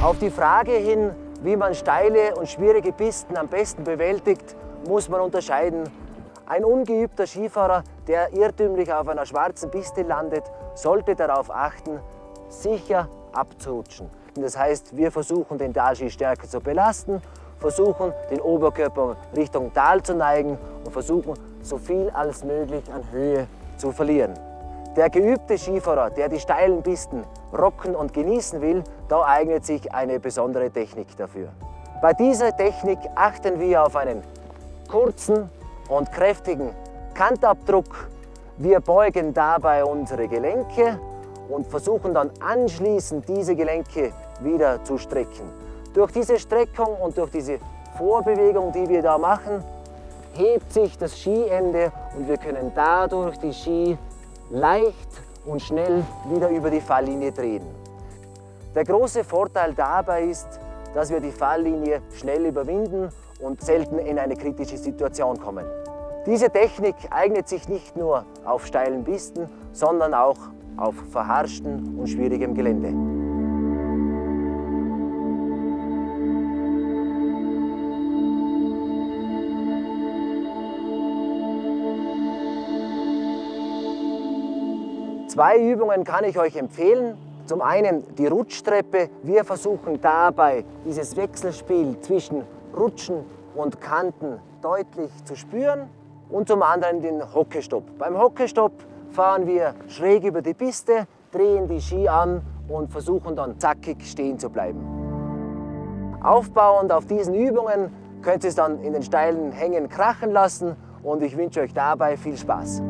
Auf die Frage hin, wie man steile und schwierige Pisten am besten bewältigt, muss man unterscheiden. Ein ungeübter Skifahrer, der irrtümlich auf einer schwarzen Piste landet, sollte darauf achten, sicher abzurutschen. Das heißt, wir versuchen den Talski stärker zu belasten, versuchen den Oberkörper Richtung Tal zu neigen und versuchen so viel als möglich an Höhe zu verlieren. Der geübte Skifahrer, der die steilen Pisten rocken und genießen will, da eignet sich eine besondere Technik dafür. Bei dieser Technik achten wir auf einen kurzen und kräftigen Kantabdruck. Wir beugen dabei unsere Gelenke und versuchen dann anschließend diese Gelenke wieder zu strecken. Durch diese Streckung und durch diese Vorbewegung, die wir da machen, hebt sich das Skiende und wir können dadurch die Ski leicht und schnell wieder über die Falllinie drehen. Der große Vorteil dabei ist, dass wir die Falllinie schnell überwinden und selten in eine kritische Situation kommen. Diese Technik eignet sich nicht nur auf steilen Pisten, sondern auch auf verharschten und schwierigem Gelände. Zwei Übungen kann ich euch empfehlen. Zum einen die Rutschtreppe. Wir versuchen dabei dieses Wechselspiel zwischen Rutschen und Kanten deutlich zu spüren. Und zum anderen den Hockestopp. Beim Hockestopp fahren wir schräg über die Piste, drehen die Ski an und versuchen dann zackig stehen zu bleiben. Aufbauend auf diesen Übungen könnt ihr es dann in den steilen Hängen krachen lassen und ich wünsche euch dabei viel Spaß.